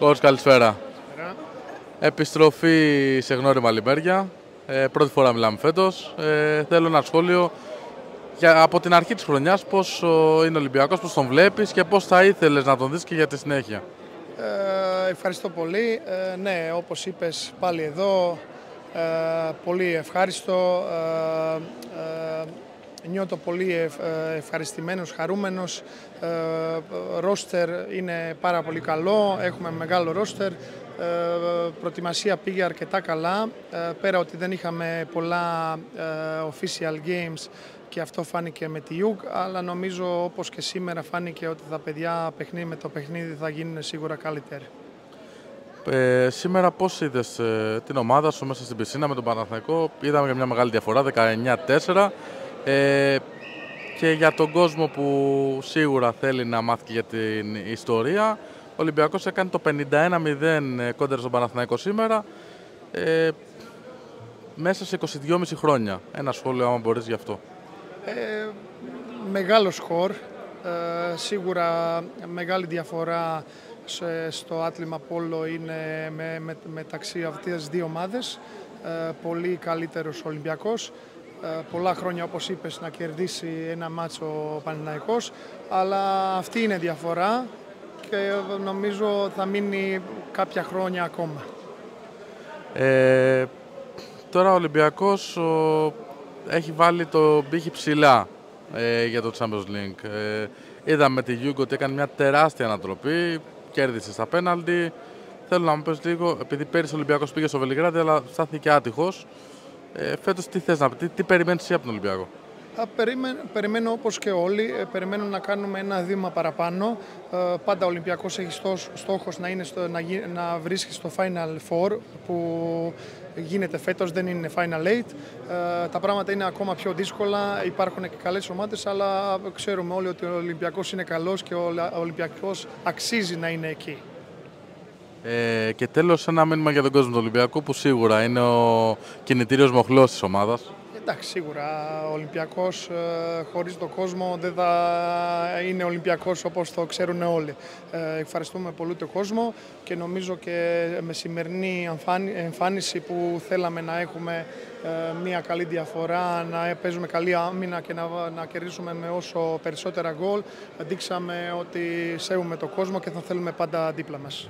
Κόρς, καλησπέρα. Επιστροφή σε γνώριμα λιμπέρια. Ε, πρώτη φορά μιλάμε φέτος. Ε, θέλω ένα σχόλιο για, από την αρχή της χρονιάς πώς είναι ο Ολυμπιακός, πώς τον βλέπεις και πώς θα ήθελες να τον δεις και για τη συνέχεια. Ε, ευχαριστώ πολύ. Ε, ναι, όπως είπες πάλι εδώ, ε, πολύ ευχάριστο. Ε, νιώθω πολύ ευχαριστημένος, χαρούμενος. Ρόστερ είναι πάρα πολύ καλό, έχουμε μεγάλο ρόστερ. Προετοιμασία πήγε αρκετά καλά, πέρα ότι δεν είχαμε πολλά official games και αυτό φάνηκε με τη Ιούγκ, αλλά νομίζω όπως και σήμερα φάνηκε ότι τα παιδιά παιχνίδι με το παιχνίδι θα γίνουν σίγουρα καλύτεροι. Ε, σήμερα πώς είδες ε, την ομάδα σου μέσα στην πισίνα με τον Παναθηναϊκό, είδαμε για μια μεγάλη διαφορά, 19-4 ε, και για τον κόσμο που σίγουρα θέλει να μάθει και για την ιστορία, ο Ολυμπιακός έκανε το 51-0 ε, κόντρα στον Παναθηναϊκό σήμερα, ε, μέσα σε 22,5 χρόνια. Ένα σχόλιο άμα μπορείς γι' αυτό. Ε, μεγάλο σκορ, ε, σίγουρα μεγάλη διαφορά στο άθλημα πόλο είναι με, μεταξύ αυτές τις δύο ομάδες. Ε, πολύ καλύτερος Ολυμπιακός. Ε, πολλά χρόνια όπως είπες να κερδίσει ένα μάτσο ο Πανηναϊκός αλλά αυτή είναι διαφορά και νομίζω θα μείνει κάποια χρόνια ακόμα. Ε, τώρα ο Ολυμπιακός έχει βάλει το πύχη ψηλά ε, για το Champions League. Ε, είδαμε τη Γιούγκο ότι έκανε μια τεράστια ανατροπή, κέρδισε στα πέναλτι. Θέλω να μου πεις λίγο, επειδή πέρυσι ο Ολυμπιακός πήγε στο Βελιγράδι, αλλά στάθηκε άτυχος. Ε, φέτος τι θες να πεις, τι, τι περιμένεις εσύ από τον Ολυμπιακό; Περιμένω, περιμένω όπως και όλοι, ε, περιμένω να κάνουμε ένα βήμα παραπάνω. Ε, πάντα ο Ολυμπιακός έχει στόχος να, είναι στο, να, να βρίσκει στο Final Four που γίνεται φέτος, δεν είναι Final Eight. Ε, τα πράγματα είναι ακόμα πιο δύσκολα, υπάρχουν και καλές ομάδες, αλλά ξέρουμε όλοι ότι ο Ολυμπιακός είναι καλός και ο Ολυμπιακός αξίζει να είναι εκεί. Ε, και τέλος ένα μήνυμα για τον κόσμο του Ολυμπιακού που σίγουρα είναι ο κινητήριος μοχλός της ομάδας. Εντάξει, σίγουρα ο Ολυμπιακός ε, χωρίς τον κόσμο δεν θα είναι Ολυμπιακός όπως το ξέρουν όλοι. Ε, ευχαριστούμε πολύ τον κόσμο και νομίζω και με σημερινή εμφάνιση που θέλαμε να έχουμε ε, μια καλή διαφορά, να παίζουμε καλή άμυνα και να, να κερδίσουμε με όσο περισσότερα γκολ, δείξαμε ότι σέβουμε τον κόσμο και θα θέλουμε πάντα δίπλα μας.